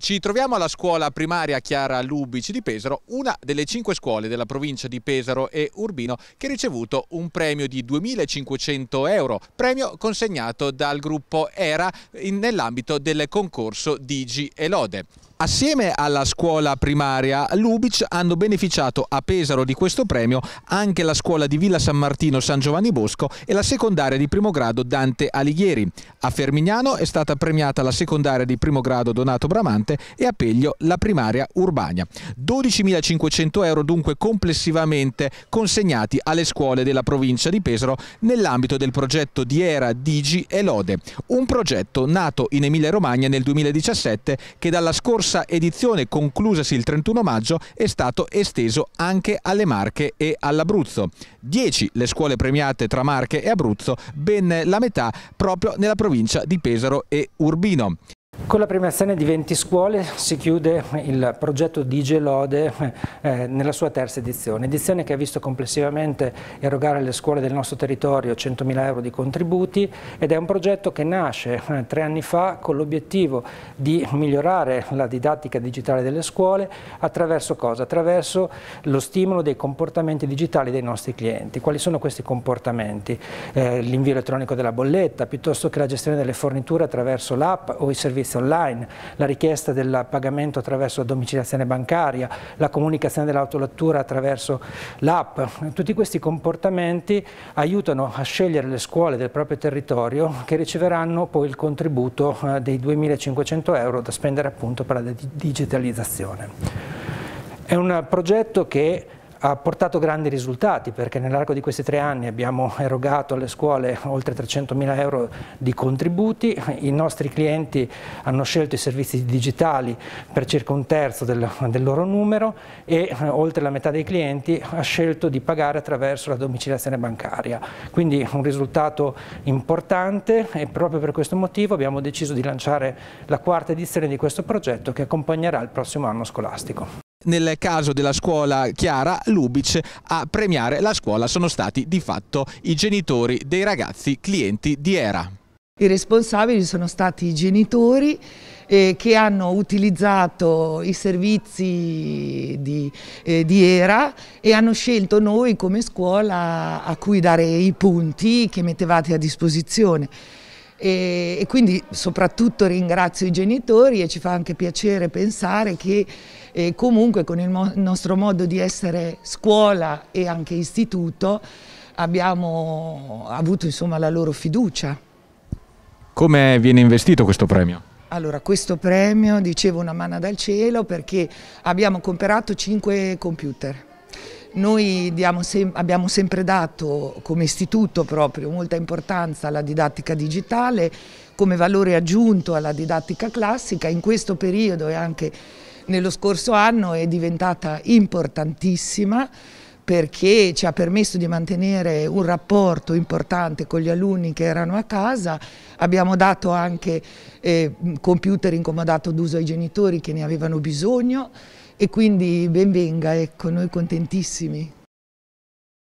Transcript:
Ci troviamo alla scuola primaria Chiara Lubici di Pesaro, una delle cinque scuole della provincia di Pesaro e Urbino che ha ricevuto un premio di 2.500 euro, premio consegnato dal gruppo ERA nell'ambito del concorso Digi e Lode. Assieme alla scuola primaria Lubic hanno beneficiato a Pesaro di questo premio anche la scuola di Villa San Martino San Giovanni Bosco e la secondaria di primo grado Dante Alighieri. A Fermignano è stata premiata la secondaria di primo grado Donato Bramante e a Peglio la primaria Urbania. 12.500 euro dunque complessivamente consegnati alle scuole della provincia di Pesaro nell'ambito del progetto di Era, Digi e Lode. Un progetto nato in Emilia Romagna nel 2017 che dalla scorsa scorsa edizione, conclusasi il 31 maggio, è stato esteso anche alle Marche e all'Abruzzo. 10 le scuole premiate tra Marche e Abruzzo, ben la metà proprio nella provincia di Pesaro e Urbino. Con la premiazione di 20 scuole si chiude il progetto Dige Lode eh, nella sua terza edizione, edizione che ha visto complessivamente erogare alle scuole del nostro territorio 100.000 euro di contributi ed è un progetto che nasce eh, tre anni fa con l'obiettivo di migliorare la didattica digitale delle scuole attraverso cosa? Attraverso lo stimolo dei comportamenti digitali dei nostri clienti. Quali sono questi comportamenti? Eh, L'invio elettronico della bolletta, piuttosto che la gestione delle forniture attraverso l'app o i servizi online, la richiesta del pagamento attraverso la domiciliazione bancaria, la comunicazione dell'autolettura attraverso l'app. Tutti questi comportamenti aiutano a scegliere le scuole del proprio territorio che riceveranno poi il contributo eh, dei 2.500 euro da spendere appunto per la digitalizzazione. È un progetto che ha portato grandi risultati perché nell'arco di questi tre anni abbiamo erogato alle scuole oltre 300 mila euro di contributi, i nostri clienti hanno scelto i servizi digitali per circa un terzo del, del loro numero e eh, oltre la metà dei clienti ha scelto di pagare attraverso la domiciliazione bancaria. Quindi un risultato importante e proprio per questo motivo abbiamo deciso di lanciare la quarta edizione di questo progetto che accompagnerà il prossimo anno scolastico. Nel caso della scuola Chiara, Lubic a premiare la scuola sono stati di fatto i genitori dei ragazzi clienti di ERA. I responsabili sono stati i genitori eh, che hanno utilizzato i servizi di, eh, di, ERA e hanno scelto noi come scuola a cui dare i punti che mettevate a disposizione. E, e quindi soprattutto ringrazio i genitori e ci fa anche piacere pensare che e comunque con il mo nostro modo di essere scuola e anche istituto abbiamo avuto insomma, la loro fiducia. Come viene investito questo premio? Allora, questo premio, dicevo, una manna dal cielo perché abbiamo comprato 5 computer. Noi sem abbiamo sempre dato come istituto proprio molta importanza alla didattica digitale come valore aggiunto alla didattica classica. In questo periodo e anche nello scorso anno è diventata importantissima perché ci ha permesso di mantenere un rapporto importante con gli alunni che erano a casa, abbiamo dato anche eh, computer incomodato d'uso ai genitori che ne avevano bisogno e quindi benvenga, ecco, noi contentissimi.